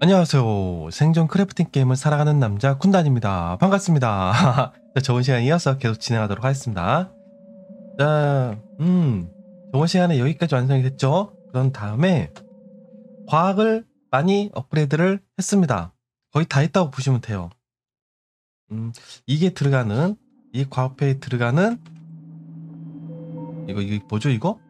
안녕하세요. 생존 crafting 게임을 살아가는 남자 쿤단입니다. 반갑습니다. 자, 저번 시간에 이어서 계속 진행하도록 하겠습니다. 자, 음, 저번 시간에 여기까지 완성이 됐죠? 그런 다음에 과학을 많이 업그레이드를 했습니다. 거의 다 했다고 보시면 돼요. 음, 이게 들어가는, 이 과학회에 들어가는, 이거, 이거 뭐죠, 이거?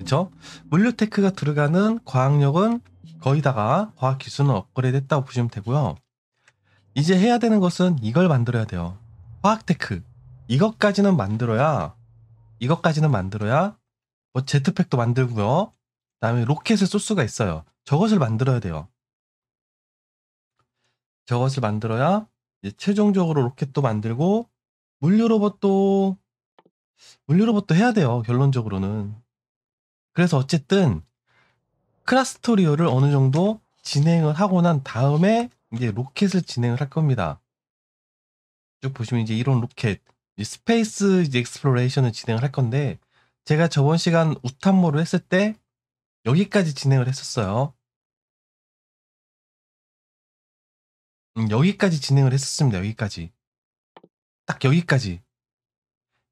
그쵸? 물류tech가 들어가는 과학력은 거의 다가 과학 기술은 업그레이드 했다고 보시면 되고요. 이제 해야 되는 것은 이걸 만들어야 돼요. 화학 tech. 이것까지는 만들어야, 이것까지는 만들어야, 뭐 jetpack도 만들고요. 그 다음에 로켓을 쏠 수가 있어요. 저것을 만들어야 돼요. 저것을 만들어야 이제 최종적으로 로켓도 만들고 물류 로봇도 물류 로봇도 해야 돼요. 결론적으로는. 그래서 어쨌든 크라스토리오를 어느 정도 진행을 하고 난 다음에 이제 로켓을 진행을 할 겁니다. 쭉 보시면 이제 이런 로켓, Space 이제 Exploration을 진행을 할 건데 제가 저번 시간 우탐모를 했을 때 여기까지 진행을 했었어요. 음, 여기까지 진행을 했었습니다. 여기까지. 딱 여기까지.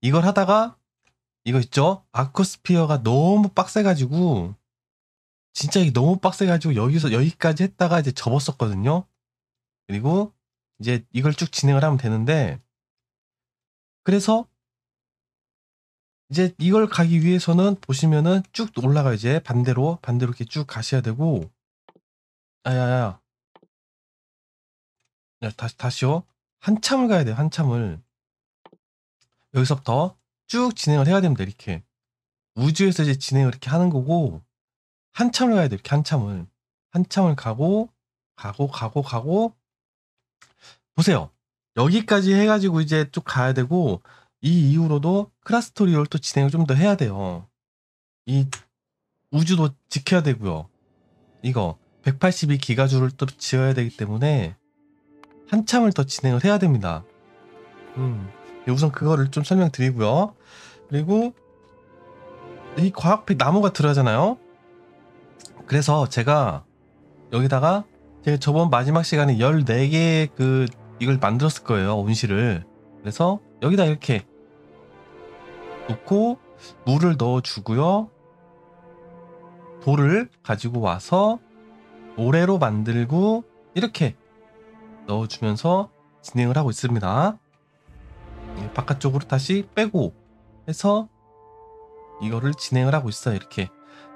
이걸 하다가 이거 있죠? 아쿠스피어가 너무 빡세가지고 진짜 이게 너무 빡세 가지고 여기서 여기까지 했다가 이제 접었었거든요. 그리고 이제 이걸 쭉 진행을 하면 되는데 그래서 이제 이걸 가기 위해서는 보시면은 쭉 올라가 이제. 반대로 반대로 이렇게 쭉 가셔야 되고. 아야야. 야, 다시 다시요. 한참을 가야 돼요 한참을. 여기서부터 쭉 진행을 해야 됩니다 이렇게. 우주에서 이제 진행을 이렇게 하는 거고 한참을 가야 돼 이렇게 한참을. 한참을 가고 가고 가고 가고. 보세요. 여기까지 해가지고 이제 쭉 가야 되고 이 이후로도 크라스토리올 또 진행을 좀 더 해야 돼요. 이 우주도 지켜야 되고요. 이거 182 기가주를 또 지어야 되기 때문에 한참을 더 진행을 해야 됩니다. 음 우선 그거를 좀 설명드리고요. 그리고 이 과학팩 나무가 들어가잖아요 그래서 제가 여기다가 제가 저번 마지막 시간에 14개 그 이걸 만들었을 거예요. 온실을. 그래서 여기다 이렇게 놓고 물을 넣어 주고요. 돌을 가지고 와서 모래로 만들고 이렇게 넣어 주면서 진행을 하고 있습니다. 예, 바깥쪽으로 다시 빼고 해서 이거를 진행을 하고 있어요. 이렇게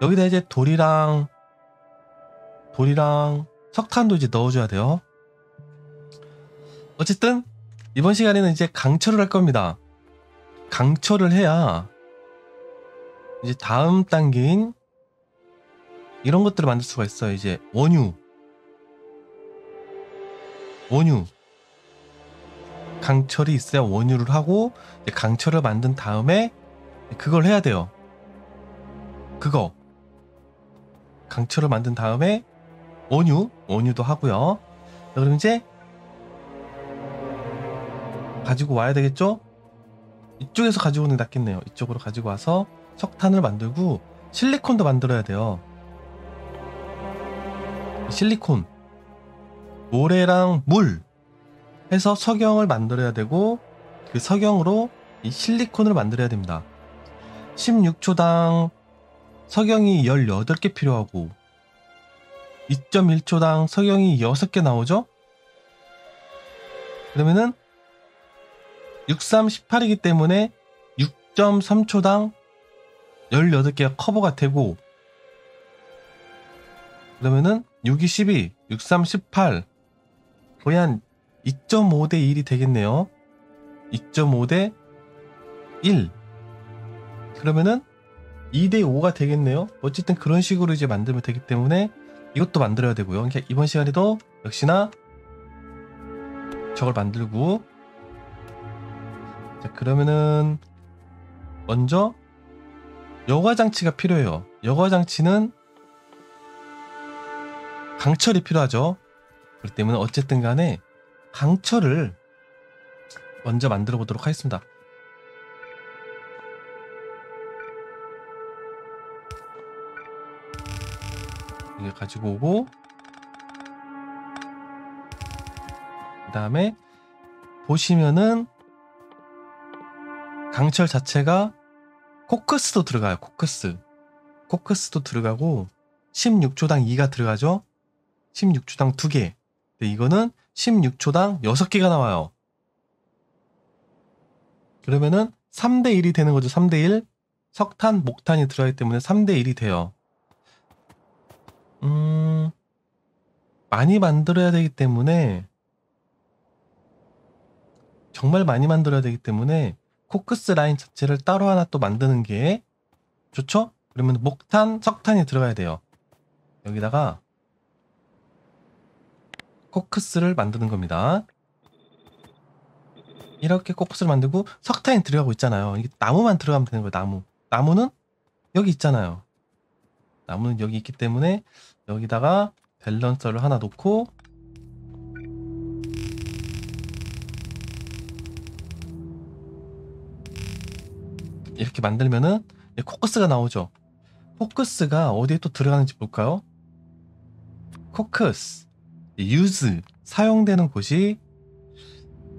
여기다 이제 돌이랑 돌이랑 석탄도 이제 넣어줘야 돼요. 어쨌든 이번 시간에는 이제 강철을 할 겁니다. 강철을 해야 이제 다음 단계인 이런 것들을 만들 수가 있어요. 이제 원유, 원유, 강철이 있어야 원유를 하고 강철을 만든 다음에 그걸 해야 돼요. 그거 강철을 만든 다음에 원유, 원유도 하고요. 그럼 이제 가지고 와야 되겠죠? 이쪽에서 가지고 오는 게 낫겠네요. 이쪽으로 가지고 와서 석탄을 만들고 실리콘도 만들어야 돼요. 실리콘, 모래랑 물 해서 석영을 만들어야 되고 그 석영으로 이 실리콘을 만들어야 됩니다. 16초당 석영이 18개 필요하고 2.1초당 석영이 6개 나오죠? 그러면은 63, 18이기 때문에 6.3초당 18개가 커버가 되고 그러면은 6이 12, 63, 18 거의 한 2.5 대 1이 되겠네요. 2.5 대 1 그러면은 2 대 5가 되겠네요. 어쨌든 그런 식으로 이제 만들면 되기 때문에 이것도 만들어야 되고요. 그러니까 이번 시간에도 역시나 저걸 만들고 자 그러면은 먼저 여과 장치가 필요해요. 여과 장치는 강철이 필요하죠. 그렇기 때문에 어쨌든 간에 강철을 먼저 만들어 보도록 하겠습니다. 이게 가지고 오고 그 다음에 보시면은 강철 자체가 코크스도 들어가요 코크스. 코크스도 들어가고 16초당 2가 들어가죠? 16초당 2개. 근데 이거는 16초당 6개가 나와요. 그러면은 3대1이 되는 거죠 3대1 석탄 목탄이 들어가기 때문에 3대1이 돼요. 음, 많이 만들어야 되기 때문에 정말 많이 만들어야 되기 때문에 코크스 라인 자체를 따로 하나 또 만드는 게 좋죠? 그러면 목탄, 석탄이 들어가야 돼요. 여기다가 코크스를 만드는 겁니다. 이렇게 코크스를 만들고 석탄이 들어가고 있잖아요. 이게 나무만 들어가면 되는 거예요. 나무. 나무는 여기 있잖아요. 나무는 여기 있기 때문에 여기다가 balancer를 하나 놓고 이렇게 만들면은 코크스가 나오죠. 코크스가 어디에 또 들어가는지 볼까요? 코크스, use, 사용되는 곳이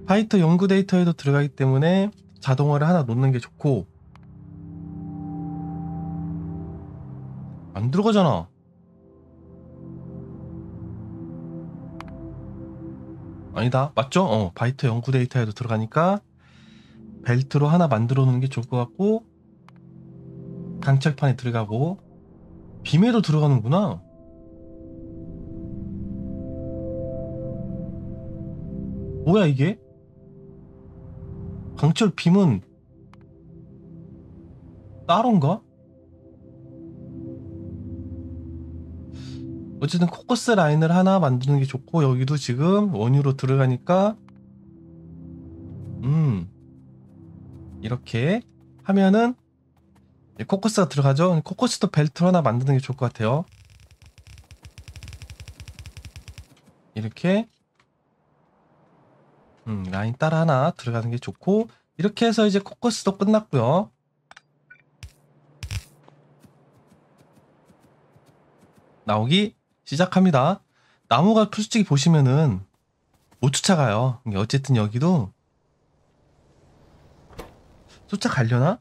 biter 연구 데이터에도 들어가기 때문에 자동화를 하나 놓는 게 좋고 안 들어가잖아. 아니다. 맞죠? 어, biter 연구 데이터에도 들어가니까 벨트로 하나 만들어 놓는 게 좋을 것 같고 강철판에 들어가고 빔에도 들어가는구나. 뭐야 이게? 강철 빔은 따로인가? 어쨌든 코커스 라인을 하나 만드는 게 좋고 여기도 지금 원유로 들어가니까 음 이렇게 하면은 코커스가 들어가죠? 코커스도 벨트 하나 만드는 게 좋을 것 같아요. 이렇게 음, 라인 따라 하나 들어가는 게 좋고 이렇게 해서 이제 코커스도 끝났고요. 나오기 시작합니다. 나무가 솔직히 보시면은 못 쫓아가요. 어쨌든 여기도 쫓아가려나?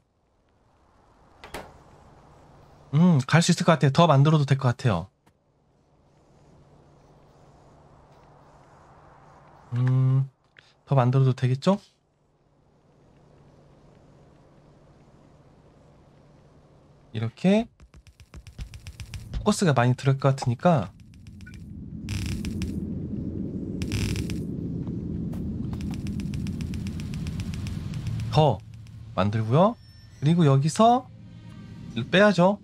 음, 갈 수 있을 것 같아요. 더 만들어도 될 것 같아요. 음, 더 만들어도 되겠죠? 이렇게 포커스가 많이 들을 것 같으니까 더 만들고요. 그리고 여기서 빼야죠.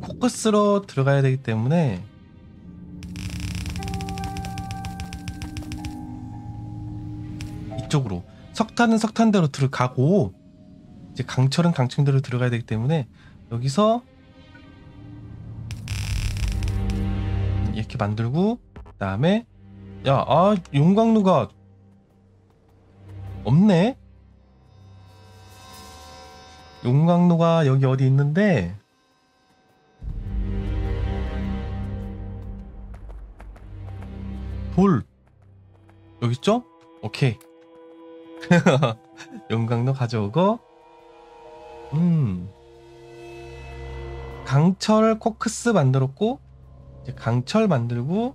코커스로 들어가야 되기 때문에 이쪽으로 석탄은 석탄대로 들어가고 이제 강철은 강철대로 들어가야 되기 때문에 여기서 이렇게 만들고 그 다음에 야, 아, 용광로가 없네. 용광로가 여기 어디 있는데 돌 여기 있죠? 오케이. 용광로 가져오고 음 강철 코크스 만들었고 이제 강철 만들고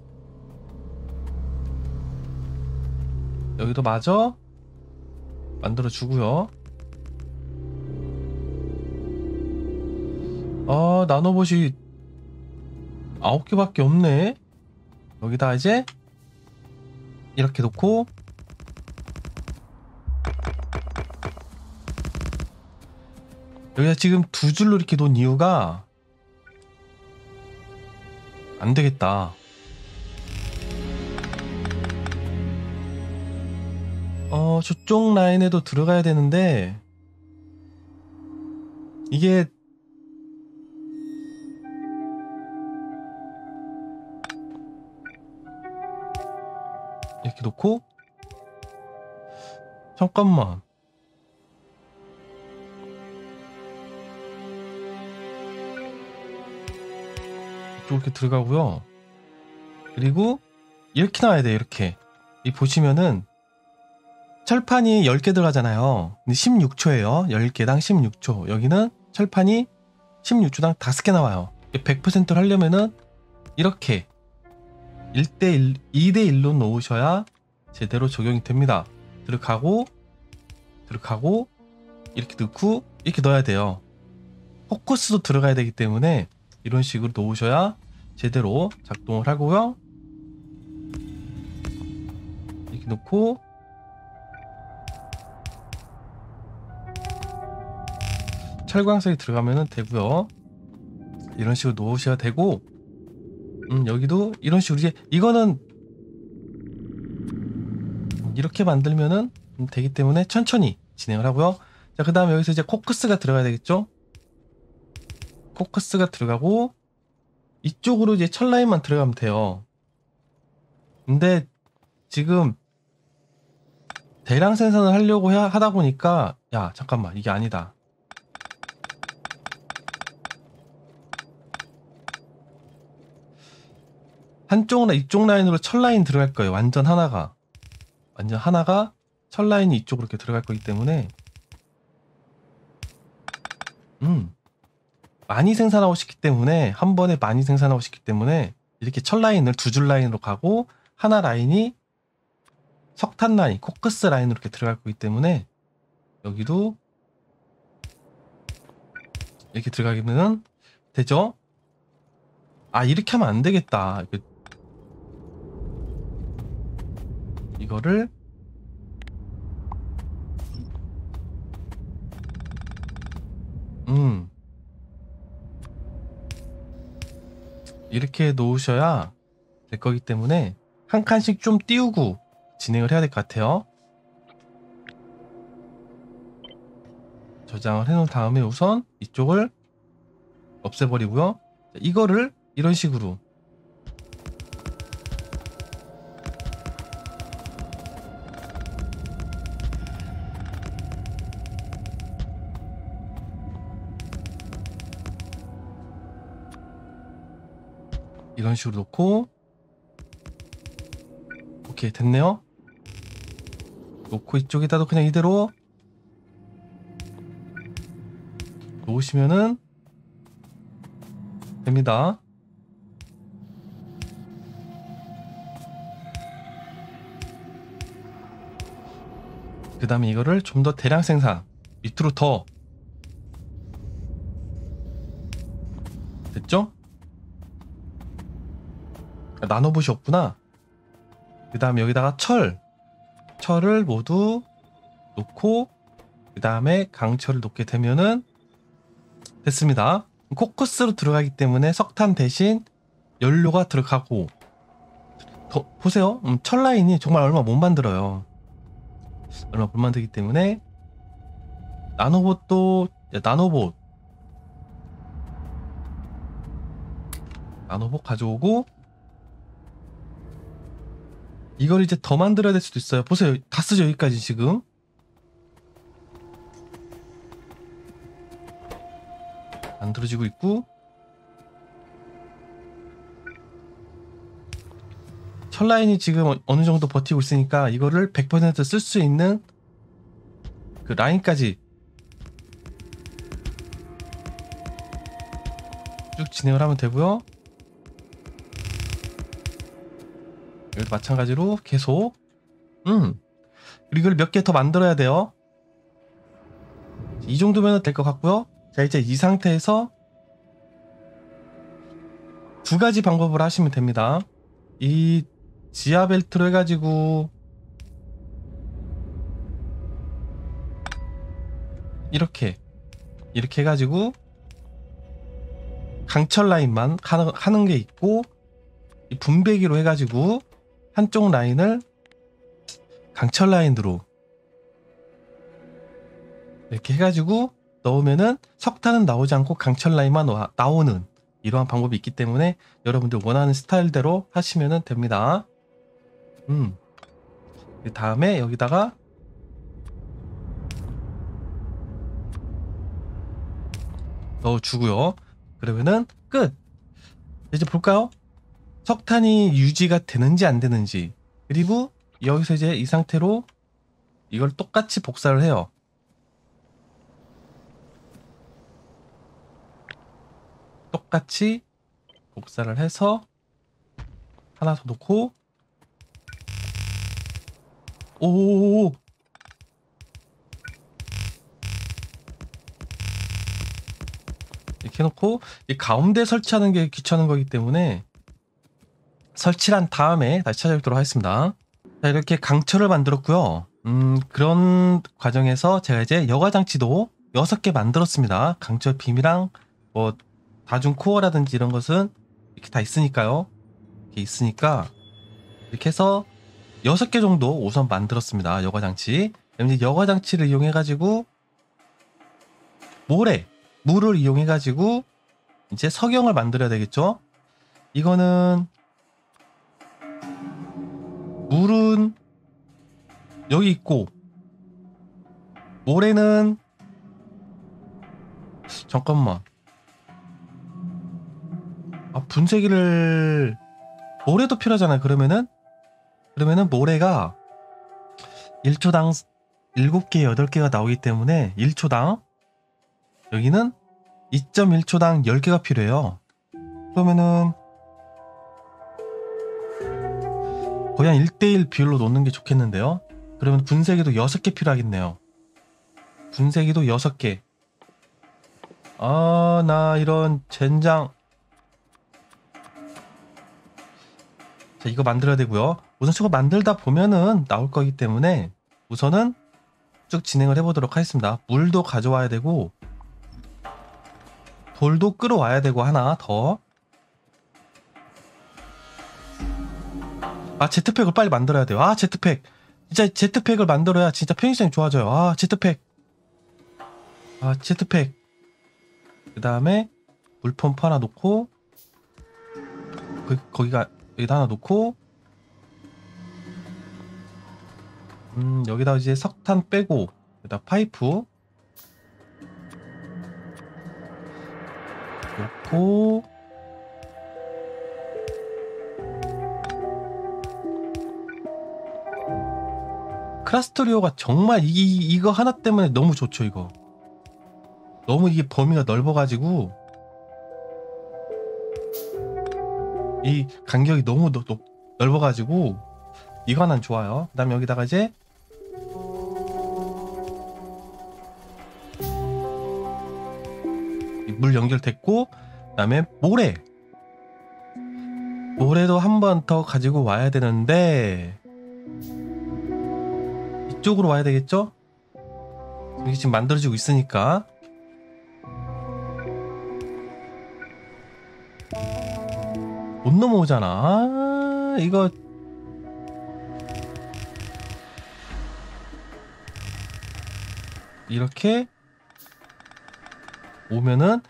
여기도 마저 만들어 주고요. 아 나노봇이 아홉 개밖에 없네. 여기다 이제 이렇게 놓고 여기다 지금 두 줄로 이렇게 놓은 이유가 안 되겠다. 어, 저쪽 라인에도 들어가야 되는데, 이게, 이렇게 놓고, 잠깐만. 이렇게 들어가고요. 그리고 이렇게 나와야 돼요 이렇게 이 보시면은 철판이 10개 들어가잖아요. 근데 16초예요. 10개당 16초. 여기는 철판이 16초당 5개 나와요. 100%를 하려면은 이렇게 1대1 2대1로 놓으셔야 제대로 적용이 됩니다. 들어가고 들어가고 이렇게 넣고 이렇게 넣어야 돼요. 포커스도 들어가야 되기 때문에 이런 식으로 놓으셔야 제대로 작동을 하고요. 이렇게 놓고 철광석이 들어가면 되고요. 이런 식으로 놓으셔야 되고 음, 여기도 이런 식으로 이제 이거는 이렇게 만들면은 되기 때문에 천천히 진행을 하고요. 자 그 다음에 여기서 이제 코크스가 들어가야 되겠죠? 코크스가 들어가고 이쪽으로 이제 철 라인만 들어가면 돼요. 근데 지금 대량 생산을 하려고 하- 하다 보니까 야 잠깐만 이게 아니다 한쪽이나 이쪽 라인으로 철 라인 들어갈 거예요 완전 하나가 완전 하나가 철 라인이 이쪽으로 이렇게 들어갈 거기 때문에 음 많이 생산하고 싶기 때문에 한 번에 많이 생산하고 싶기 때문에 이렇게 철 라인을 두 줄 라인으로 가고 하나 라인이 석탄 라인, 코크스 라인으로 이렇게 들어갈 거기 때문에 여기도 이렇게 들어가기는 되죠? 아 이렇게 하면 안 되겠다. 이거- 이거를 음 이렇게 놓으셔야 될 거기 때문에 한 칸씩 좀 띄우고 진행을 해야 될 것 같아요. 저장을 해놓은 다음에 우선 이쪽을 없애버리고요. 자, 이거를 이런 식으로 이런 식으로 놓고. 오케이 됐네요. 놓고 이쪽에다도 그냥 이대로. 놓으시면은 됩니다. 그 다음에 이거를 좀 더 대량 생산 밑으로 더. 됐죠? 아, 나노봇이 없구나. 그 다음에 여기다가 철. 철을 모두 놓고, 그 다음에 강철을 놓게 되면은 됐습니다. 코크스로 들어가기 때문에 석탄 대신 연료가 들어가고, 더, 보세요. 음, 철 라인이 정말 얼마 못 만들어요. 얼마 못 만들기 때문에, 나노봇도, 야, 나노봇. 나노봇 가져오고, 이걸 이제 더 만들어야 될 수도 있어요. 보세요. 다 쓰죠, 여기까지 지금. 만들어지고 있고. 철라인이 지금 어- 어느 정도 버티고 있으니까 이거를 100%쓸 수 있는 그 라인까지 쭉 진행을 하면 되고요. 여기도 마찬가지로 계속 음 그리고 이걸 몇 개 더 만들어야 돼요. 이 정도면 될 것 같고요. 자 이제 이 상태에서 두 가지 방법을 하시면 됩니다. 이 지하 벨트로 해가지고 이렇게 이렇게 해가지고 강철 라인만 하는, 게 있고 이 분배기로 해가지고 한쪽 라인을 강철 라인으로 이렇게 해가지고 넣으면은 석탄은 나오지 않고 강철 라인만 와- 나오는 이러한 방법이 있기 때문에 여러분들 원하는 스타일대로 하시면 됩니다. 음. 그 다음에 여기다가 넣어주고요. 그러면은 끝. 이제 볼까요? 석탄이 유지가 되는지 안 되는지. 그리고 여기서 이제 이 상태로 이걸 똑같이 복사를 해요. 똑같이 복사를 해서 하나 더 놓고. 오 이렇게 해놓고 이 가운데 설치하는 게 귀찮은 거기 때문에 설치를 한 다음에 다시 찾아뵙도록 하겠습니다. 자 이렇게 강철을 만들었고요. 음 그런 과정에서 제가 이제 여과 장치도 6개 만들었습니다. 강철 빔이랑 뭐 다중 코어라든지 이런 것은 이렇게 다 있으니까요. 이렇게 있으니까 이렇게 해서 6개 정도 우선 만들었습니다. 여과 장치. 그럼 이제 여과 장치를 이용해 가지고 모래 물을 이용해 가지고 이제 석영을 만들어야 되겠죠. 이거는 물은 여기 있고 모래는 잠깐만. 아 분쇄기를 모래도 필요하잖아요 그러면은? 그러면은 모래가 1초당 7개 8개가 나오기 때문에 1초당 여기는 2.1초당 10개가 필요해요. 그러면은 거의 한 1대1 비율로 놓는 게 좋겠는데요. 그러면 분쇄기도 6개 필요하겠네요. 분쇄기도 6개. 아, 나 이런 젠장. 자, 이거 만들어야 되고요. 우선 저거 만들다 보면은 나올 거기 때문에 우선은 쭉 진행을 해보도록 하겠습니다. 물도 가져와야 되고 돌도 끌어와야 되고 하나 더 아 제트팩을 빨리 만들어야 돼요. 아 제트팩 진짜 제트팩을 만들어야 진짜 편의성이 좋아져요. 아 제트팩 아 제트팩 그 다음에 물펌프 하나 놓고 그, 거기가 여기다 하나 놓고 음 여기다 이제 석탄 빼고 여기다 파이프 놓고 크라스토리오가 정말 이, 이거 하나 때문에 너무 좋죠 이거. 너무 이게 범위가 넓어가지고 이 간격이 너무 넓, 넓어가지고 이거 하나는 좋아요. 그 다음에 여기다가 이제 물 연결됐고 그 다음에 모래. 모래도 한 번 더 가지고 와야 되는데 이쪽으로 와야 되겠죠? 이게 지금 만들어지고 있으니까. 못 넘어오잖아. 아, 이거. 이렇게 오면은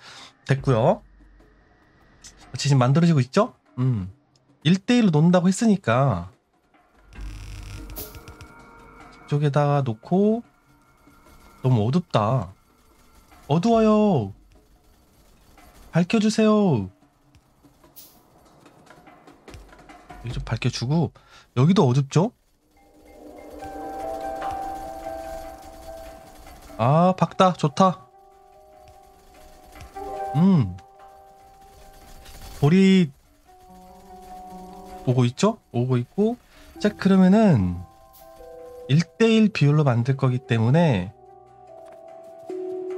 됐고요. 지금 만들어지고 있죠? 음. 1대1로 논다고 했으니까 이쪽에다가 놓고 너무 어둡다. 어두워요. 밝혀주세요. 여기 좀 밝혀주고 여기도 어둡죠? 아 밝다 좋다. 음 볼이 오고 있죠? 오고 있고 자 그러면은 1대1 비율로 만들 거기 때문에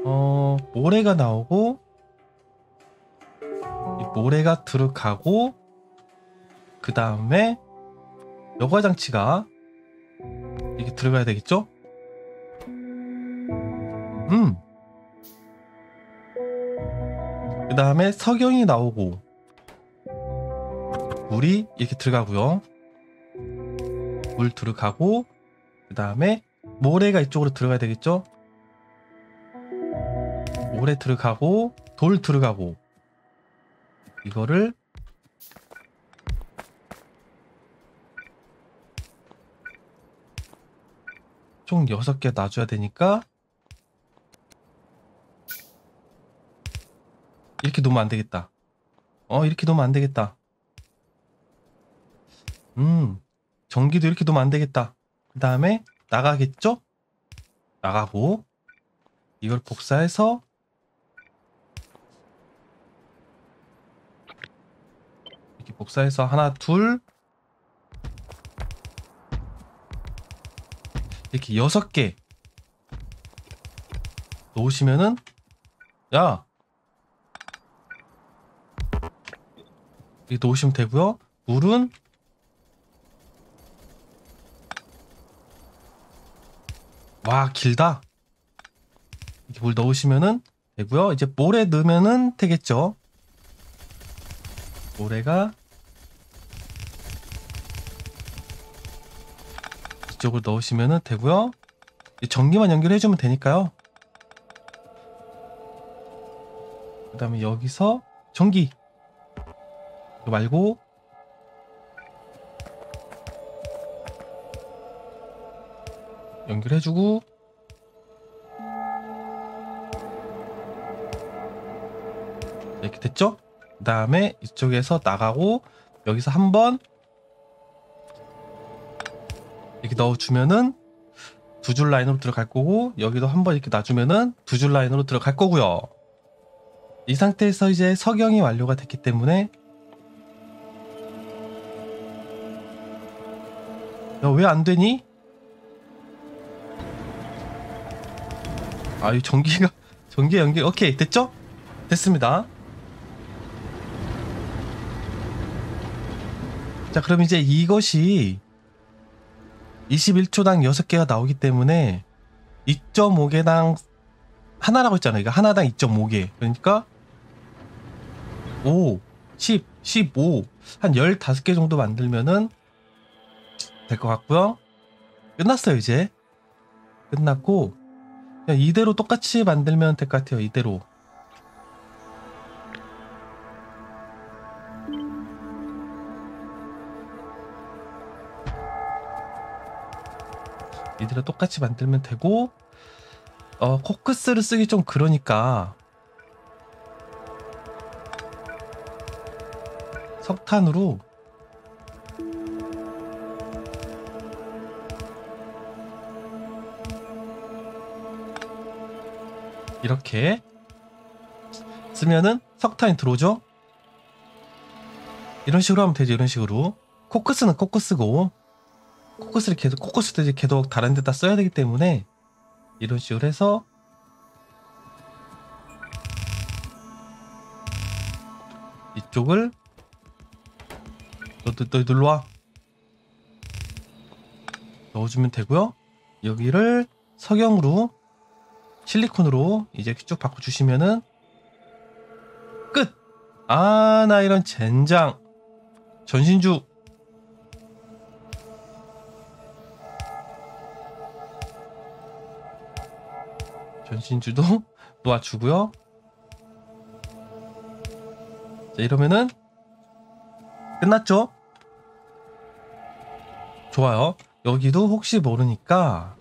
어 모래가 나오고 이 모래가 들어가고 그 다음에 여과 장치가 이게 들어가야 되겠죠? 음. 그 다음에 석영이 나오고 물이 이렇게 들어가고요. 물 들어가고 그 다음에 모래가 이쪽으로 들어가야 되겠죠? 모래 들어가고 돌 들어가고 이거를 총 6개 놔줘야 되니까 이렇게 놓으면 안 되겠다. 어, 이렇게 놓으면 안 되겠다. 음, 전기도 이렇게 놓으면 안 되겠다. 그 다음에 나가겠죠? 나가고 이걸 복사해서 이렇게 복사해서 하나 둘 이렇게 여섯 개 놓으시면은 야 이렇게 놓으시면 되고요 물은 와 길다 이렇게 물 넣으시면은 되고요 이제 모래 넣으면은 되겠죠 모래가 이쪽을 넣으시면 되고요. 전기만 연결해주면 되니까요. 그 다음에 여기서 전기 이거 말고 연결해주고 이렇게 됐죠? 그 다음에 이쪽에서 나가고 여기서 한번 이렇게 넣어주면은 두 줄 라인으로 들어갈 거고 여기도 한번 이렇게 놔주면은 두 줄 라인으로 들어갈 거고요. 이 상태에서 이제 석영이 완료가 됐기 때문에 야 왜 안 되니? 아이 전기가 전기 연결 오케이 됐죠? 됐습니다. 자 그럼 이제 이것이 21초당 6개가 나오기 때문에 2.5개당 하나라고 했잖아요. 이거 하나당 2.5개. 그러니까 5, 10, 15, 한 15개 정도 만들면은 될 것 같고요. 끝났어요, 이제. 끝났고 그냥 이대로 똑같이 만들면 될 것 같아요. 이대로. 이대로 똑같이 만들면 되고 어 코크스를 쓰기 좀 그러니까 석탄으로 이렇게 쓰면은 석탄이 들어오죠? 이런 식으로 하면 되죠 이런 식으로. 코크스는 코크스고 코커스를 계속 코커스도 이제 계속 다른 데다 써야 되기 때문에 이런 식으로 해서 이쪽을 너, 너, 너 눌러와. 넣어주면 되고요. 여기를 석영으로 실리콘으로 이제 쭉 바꿔주시면은 끝! 아 나 이런 젠장 전신주 전신주도 놓아주고요. 자, 이러면은 끝났죠? 좋아요. 여기도 혹시 모르니까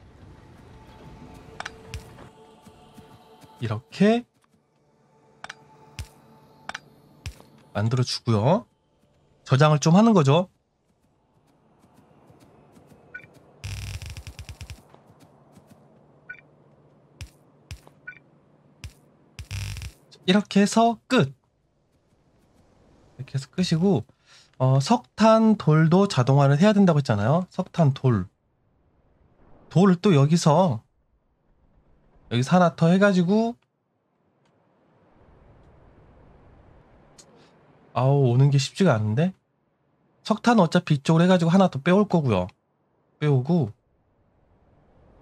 이렇게 만들어 주고요. 저장을 좀 하는 거죠. 이렇게 해서 끝. 이렇게 해서 끝이고 어, 석탄 돌도 자동화를 해야 된다고 했잖아요. 석탄 돌. 돌을 또 여기서 여기서 하나 더 해가지고 아우 오는 게 쉽지가 않은데 석탄 어차피 이쪽으로 해가지고 하나 더 빼올 거고요. 빼오고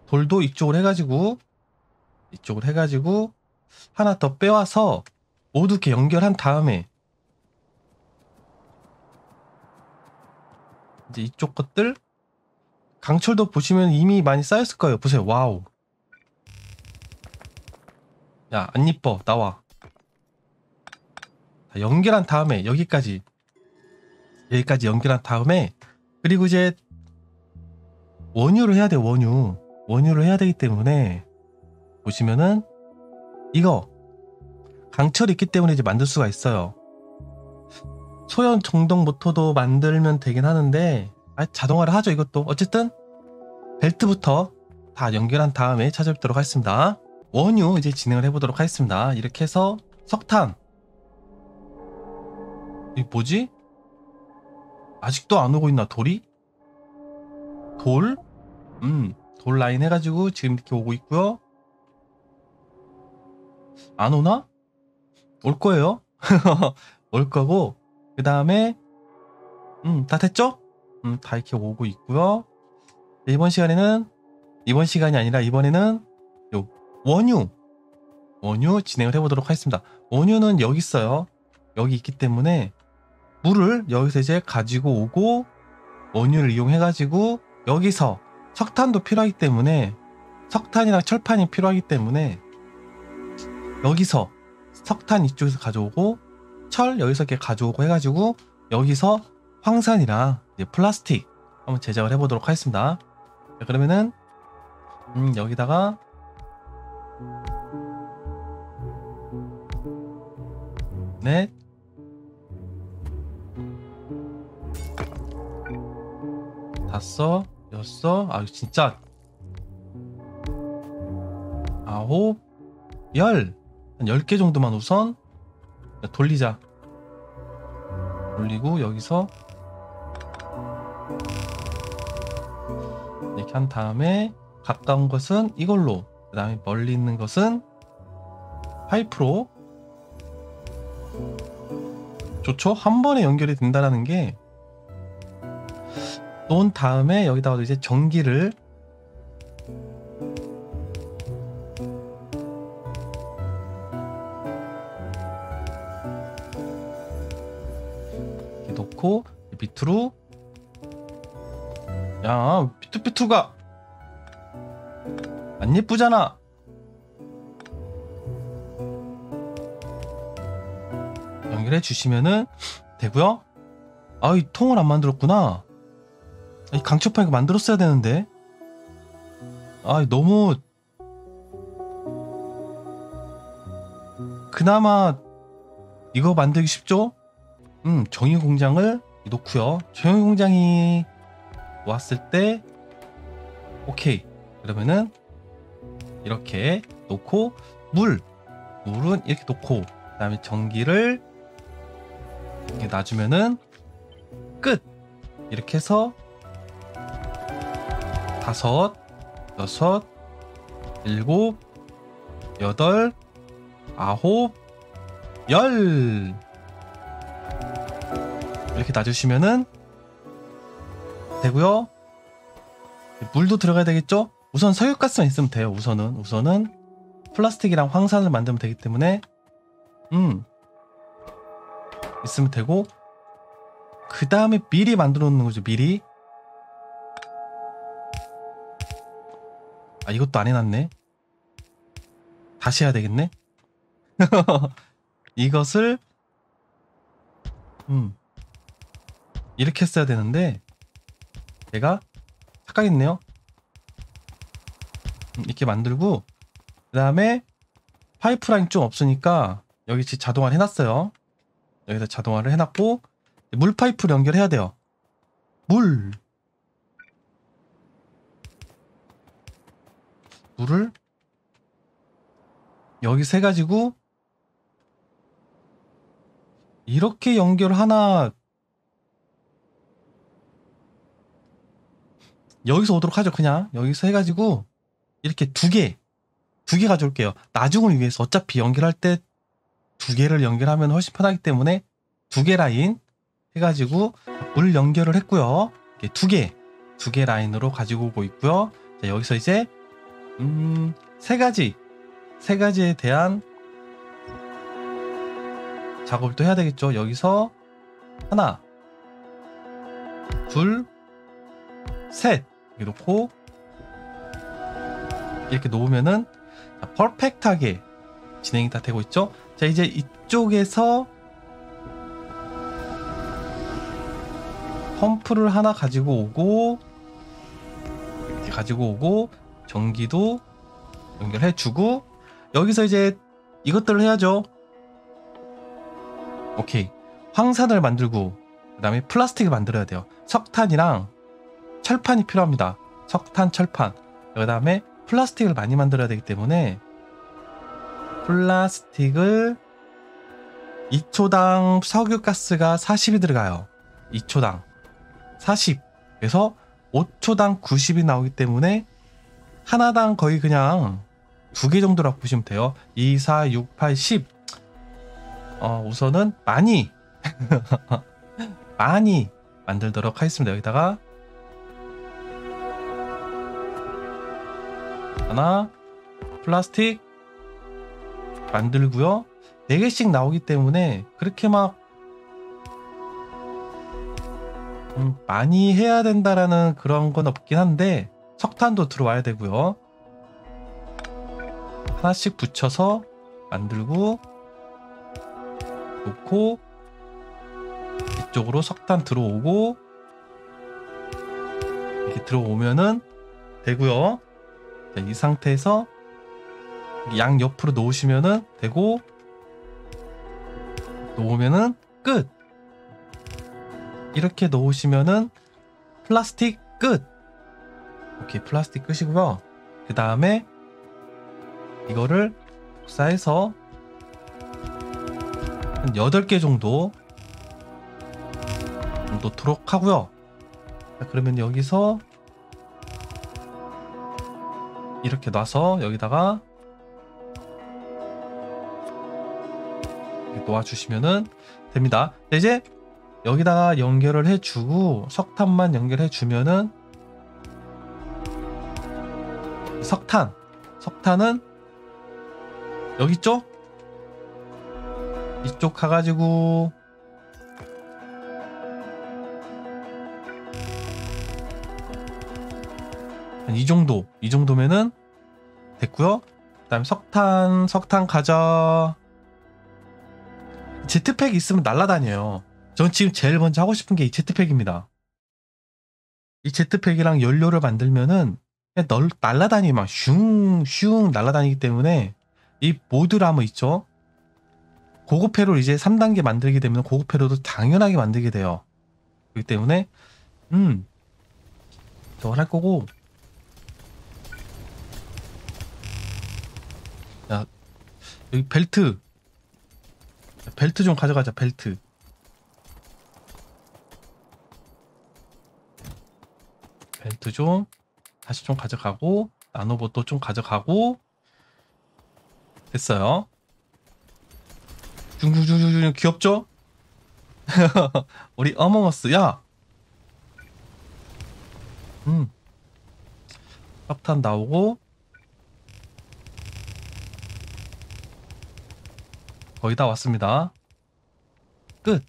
돌도 이쪽으로 해가지고 이쪽으로 해가지고 하나 더 빼와서 모두 이렇게 연결한 다음에 이제 이쪽 것들 강철도 보시면 이미 많이 쌓였을 거예요. 보세요. 와우. 야, 안 이뻐. 나와. 연결한 다음에 여기까지 여기까지 연결한 다음에 그리고 이제 원유를 해야 돼. 원유. 원유를 해야 되기 때문에 보시면은 이거 강철이 있기 때문에 이제 만들 수가 있어요. 소형 정동 모터도 만들면 되긴 하는데 아, 자동화를 하죠 이것도 어쨌든 벨트부터 다 연결한 다음에 찾아뵙도록 하겠습니다 원유 이제 진행을 해보도록 하겠습니다 이렇게 해서 석탄 이 뭐지? 아직도 안 오고 있나 돌이? 돌? 음, 돌 라인 해가지고 지금 이렇게 오고 있고요. 안 오나? 올 거예요. 올 거고 그 다음에 음, 다 됐죠? 음, 다 이렇게 오고 있고요. 이번 시간에는 이번 시간이 아니라 이번에는 요 원유 원유 진행을 해보도록 하겠습니다. 원유는 여기 있어요. 여기 있기 때문에 물을 여기서 이제 가지고 오고 원유를 이용해가지고 여기서 석탄도 필요하기 때문에 석탄이랑 철판이 필요하기 때문에 여기서 석탄 이쪽에서 가져오고 철 여기서 이렇게 가져오고 해가지고 여기서 황산이랑 플라스틱 한번 제작을 해보도록 하겠습니다. 자, 그러면은 음, 여기다가 넷 다섯 여섯 아 진짜. 아홉 열한 10개 정도만 우선 돌리자. 돌리고 여기서 이렇게 한 다음에 가까운 것은 이걸로. 그 다음에 멀리 있는 것은 파이프로 좋죠? 한 번에 연결이 된다는 게 놓은 다음에 여기다가 이제 전기를 이렇게 놓고 밑으로 야 삐뚤삐뚤가 안 예쁘잖아 연결해 주시면은 되고요. 아이 통을 안 만들었구나. 이 강철판 이거 만들었어야 되는데. 아 너무 그나마 이거 만들기 쉽죠? 음 정의 공장을 놓고요. 정의 공장이 왔을 때 오케이. 그러면은 이렇게 놓고 물 물은 이렇게 놓고 그 다음에 전기를 이렇게 놔주면은 끝. 이렇게 해서 다섯 여섯 일곱 여덟 아홉 열. 이렇게 놔주시면은 되고요. 물도 들어가야 되겠죠? 우선 석유가스만 있으면 돼요 우선은. 우선은 플라스틱이랑 황산을 만들면 되기 때문에. 음 있으면 되고 그 다음에 미리 만들어 놓는 거죠 미리. 아 이것도 안 해놨네. 다시 해야 되겠네? 이것을 음 이렇게 했어야 되는데 제가 착각했네요. 음, 이렇게 만들고 그 다음에 파이프라인 좀 없으니까 여기 지금 자동화를 해놨어요 여기다 자동화를 해놨고 물 파이프를 연결해야 돼요. 물. 물을 여기서 해가지고 이렇게 연결 하나 여기서 오도록 하죠 그냥. 여기서 해가지고 이렇게 두 개 두 개 가져올게요. 나중을 위해서 어차피 연결할 때 두 개를 연결하면 훨씬 편하기 때문에 두 개 라인 해가지고 물 연결을 했고요 두 개 두 개 라인으로 가지고 오고 있고요 자, 여기서 이제 음, 세 가지, 세 가지에 대한 작업을 또 해야 되겠죠. 여기서 하나, 둘, 셋 이렇게 놓고 이렇게 놓으면은 퍼펙트하게 진행이 다 되고 있죠. 자 이제 이쪽에서 펌프를 하나 가지고 오고 가지고 오고 전기도 연결해 주고 여기서 이제 이것들을 해야죠. 오케이. 황산을 만들고 그 다음에 플라스틱을 만들어야 돼요. 석탄이랑 철판이 필요합니다. 석탄 철판. 그 다음에 플라스틱을 많이 만들어야 되기 때문에 플라스틱을 2초당 석유가스가 40이 들어가요. 2초당 40. 그래서 5초당 90이 나오기 때문에 하나당 거의 그냥 두 개 정도라고 보시면 돼요. 2, 4, 6, 8, 10. 어, 우선은 많이 많이 만들도록 하겠습니다. 여기다가 하나 플라스틱 만들고요. 4개씩 나오기 때문에 그렇게 막 음, 많이 해야 된다라는 그런 건 없긴 한데 석탄도 들어와야 되고요. 하나씩 붙여서 만들고 놓고 이쪽으로 석탄 들어오고 이렇게 들어오면은 되고요. 자, 이 상태에서 양 옆으로 놓으시면은 되고 놓으면은 끝. 이렇게 놓으시면은 플라스틱 끝. 오케이 플라스틱 끝이고요. 그 다음에 이거를 복사해서 한 8개 정도 놓도록 하고요. 자, 그러면 여기서 이렇게 놔서 여기다가 놓아주시면은 됩니다. 자, 이제 여기다가 연결을 해주고 석탄만 연결해주면은 석탄 석탄은 여기 있죠? 이쪽 가가지고 한이 정도 이 정도면은 됐고요 그 다음에 석탄 석탄 가져 제트팩 있으면 날라다녀요. 전 지금 제일 먼저 하고 싶은 게 이 제트팩입니다. 이 제트팩이랑 연료를 만들면은 그냥 널, 날라다니 막 슝슝 날라다니기 때문에 이 모드라머 있죠? 고급 회로 이제 3단계 만들게 되면 고급 회로도 당연하게 만들게 돼요. 그렇기 때문에 음 저걸 할 거고. 야 여기 벨트 벨트 좀 가져가자 벨트 벨트 좀 다시 좀 가져가고 나노봇도 좀 가져가고 됐어요 중중중중중 귀엽죠? 우리 어몽어스 야 음. 석탄 나오고 거의 다 왔습니다. 끝.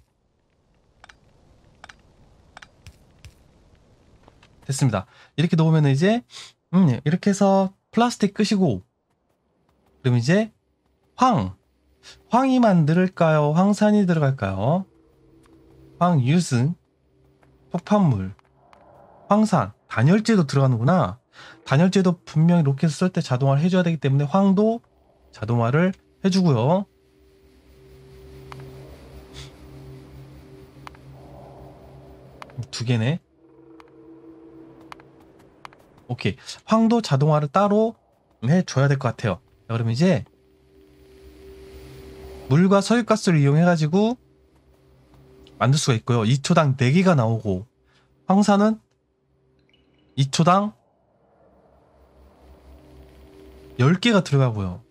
됐습니다. 이렇게 놓으면 이제 음, 이렇게 해서 플라스틱 끄시고 그럼 이제 황 황이 만들까요? 황산이 들어갈까요? 황유승 폭탄물 황산 단열재도 들어가는구나 단열재도 분명히 로켓을 쓸 때 자동화를 해줘야 되기 때문에 황도 자동화를 해주고요 두 개네. 오케이. 황도 자동화를 따로 해줘야 될 것 같아요. 자, 그럼 이제 물과 석유가스를 이용해가지고 만들 수가 있고요. 2초당 4개가 나오고 황사는 2초당 10개가 들어가고요.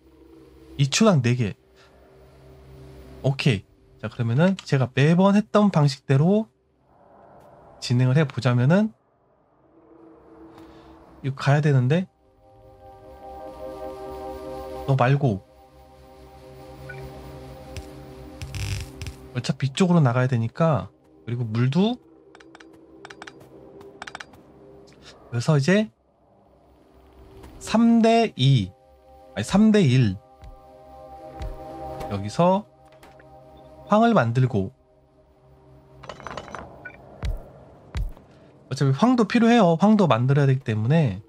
2초당 4개. 오케이. 자, 그러면은 제가 매번 했던 방식대로 진행을 해 보자면은 이거 가야 되는데? 너 말고. 어차피 이쪽으로 나가야 되니까. 그리고 물도. 그래서 이제 3대 2 아니 3대 1 여기서 황을 만들고 어차피 황도 필요해요. 황도 만들어야 되기 때문에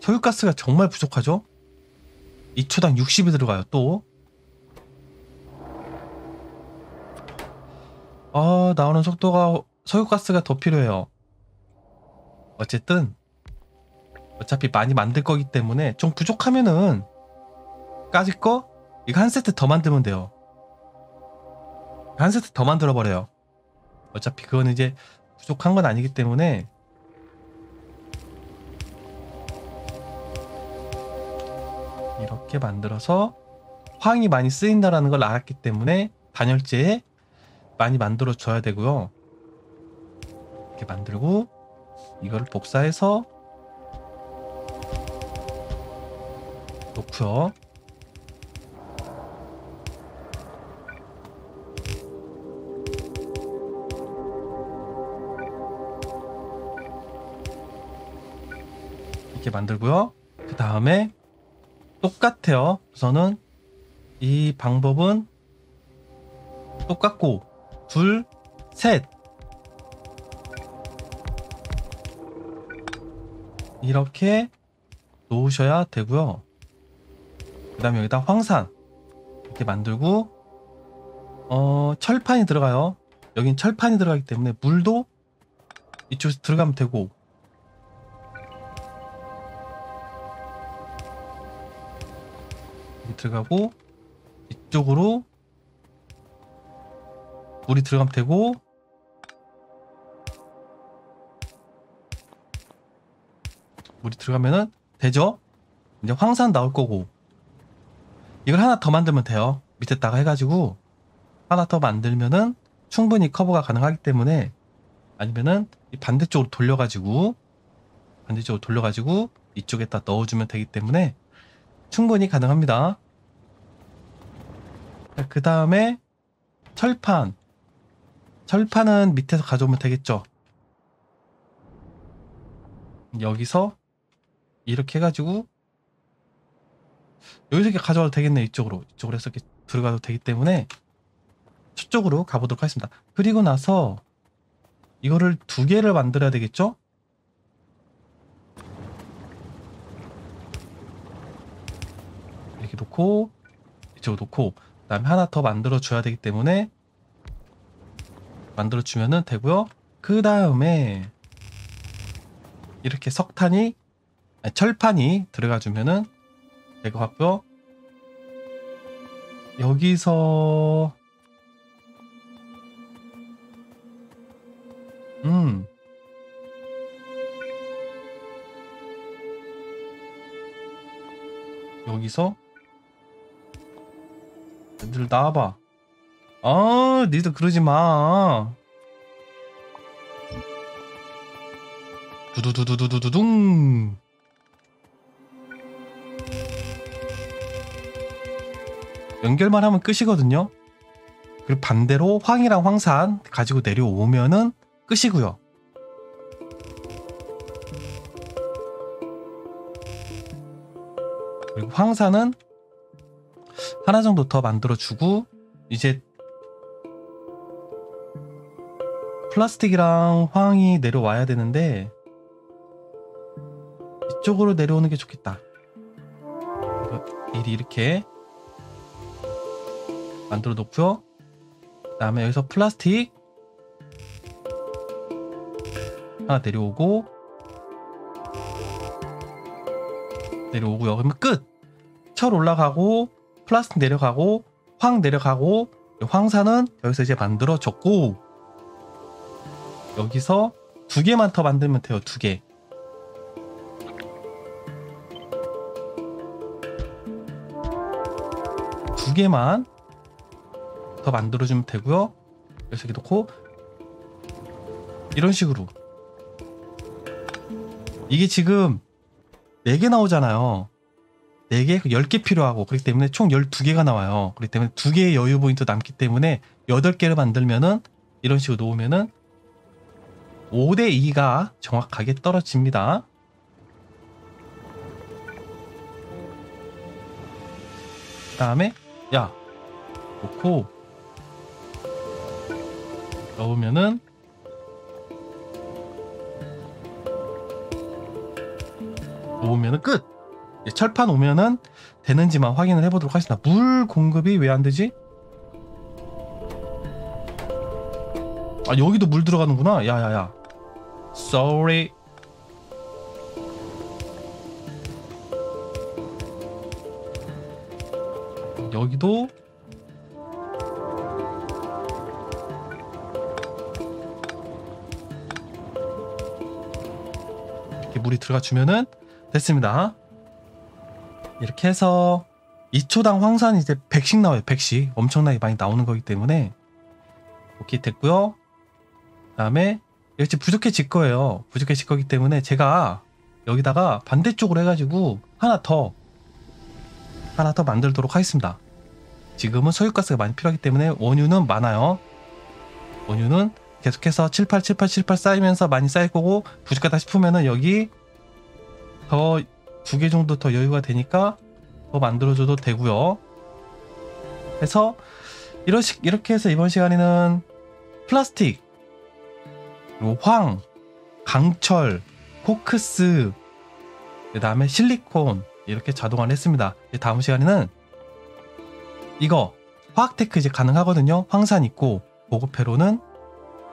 석유가스가 정말 부족하죠. 2초당 60이 들어가요. 또. 아 나오는 속도가 석유가스가 더 필요해요. 어쨌든 어차피 많이 만들 거기 때문에 좀 부족하면은 까짓 거 이거 한 세트 더 만들면 돼요. 한 세트 더 만들어 버려요. 어차피 그거는 이제 부족한 건 아니기 때문에 이렇게 만들어서 황이 많이 쓰인다라는 걸 알았기 때문에 단열재에 많이 만들어 줘야 되고요. 이렇게 만들고 이거를 복사해서 놓고요. 이렇게 만들고요. 그 다음에 똑같아요. 우선은 이 방법은 똑같고 둘, 셋 이렇게 놓으셔야 되고요. 그 다음에 여기다 황산 이렇게 만들고 어 철판이 들어가요. 여긴 철판이 들어가기 때문에 물도 이쪽에서 들어가면 되고 들어가고 이쪽으로 물이 들어가면 되고 물이 들어가면은 되죠? 이제 황산 나올 거고 이걸 하나 더 만들면 돼요. 밑에다가 해가지고 하나 더 만들면은 충분히 커버가 가능하기 때문에 아니면은 이 반대쪽으로 돌려가지고 반대쪽으로 돌려가지고 이쪽에다 넣어주면 되기 때문에 충분히 가능합니다. 그 다음에 철판 철판은 밑에서 가져오면 되겠죠. 여기서 이렇게 해가지고 여기서 이렇게 가져와도 되겠네 이쪽으로 이쪽으로 해서 이렇게 들어가도 되기 때문에 저쪽으로 가보도록 하겠습니다. 그리고 나서 이거를 두 개를 만들어야 되겠죠? 이렇게 놓고 이쪽으로 놓고 그 다음에 하나 더 만들어 줘야 되기 때문에 만들어 주면은 되고요. 그 다음에 이렇게 석탄이 아니, 철판이 들어가 주면은 되고 같고요. 여기서 음 여기서 애들 나와봐. 아, 니들 그러지 마. 두두두두두두둥. 연결만 하면 끝이거든요. 그리고 반대로 황이랑 황산 가지고 내려오면은 끝이고요. 그리고 황산은 하나 정도 더 만들어주고 이제 플라스틱이랑 황이 내려와야 되는데 이쪽으로 내려오는 게 좋겠다. 일이 이렇게 만들어 놓고요. 그 다음에 여기서 플라스틱 하나 내려오고 내려오고요. 그러면 끝! 철 올라가고 플라스틱 내려가고 황 내려가고 황산은 여기서 이제 만들어졌고 여기서 두 개만 더 만들면 돼요. 두 개. 두 개만 더 만들어주면 되고요. 그래서 이렇게 놓고 이런 식으로 이게 지금 4개 나오잖아요. 4개, 10개 필요하고 그렇기 때문에 총 12개가 나와요. 그렇기 때문에 2개의 여유 포인트 남기 때문에 8개를 만들면은 이런 식으로 놓으면은 5대 2가 정확하게 떨어집니다. 그 다음에 야 놓고 넣으면은 놓으면은 끝. 철판 오면은 되는지만 확인을 해보도록 하겠습니다. 물 공급이 왜 안 되지? 아 여기도 물 들어가는구나. 야야야. Sorry. 여기도 이렇게 물이 들어가 주면은 됐습니다. 이렇게 해서 2초당 황산이 이제 100씩 나와요. 100씩 엄청나게 많이 나오는 거기 때문에 오케이 됐고요. 그 다음에 역시 부족해질 거예요. 부족해질 거기 때문에 제가 여기다가 반대쪽으로 해가지고 하나 더 하나 더 만들도록 하겠습니다. 지금은 소유가스가 많이 필요하기 때문에 원유는 많아요. 원유는 계속해서 78, 78, 78 쌓이면서 많이 쌓일 거고 부족하다 싶으면은 여기 더 두 개 정도 더 여유가 되니까 더 만들어줘도 되고요. 해서 이러시, 이렇게 해서 이번 시간에는 플라스틱, 그리고 황, 강철, 코크스, 그 다음에 실리콘 이렇게 자동화를 했습니다. 다음 시간에는 이거 화학테크 이제 가능하거든요. 황산 있고 보급회로는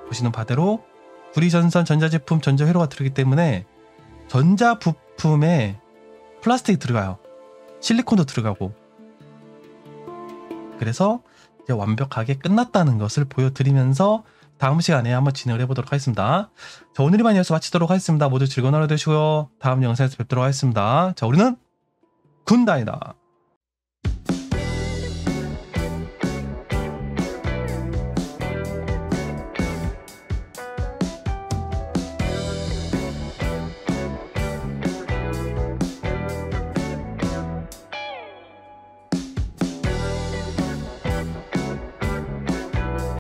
보시는 바대로 구리전선 전자제품 전자회로가 들어기 때문에 전자 부품에 플라스틱이 들어가요. 실리콘도 들어가고 그래서 이제 완벽하게 끝났다는 것을 보여드리면서 다음 시간에 한번 진행을 해보도록 하겠습니다. 자, 오늘 이만 이어서 마치도록 하겠습니다. 모두 즐거운 하루 되시고요. 다음 영상에서 뵙도록 하겠습니다. 자, 우리는 군다이다.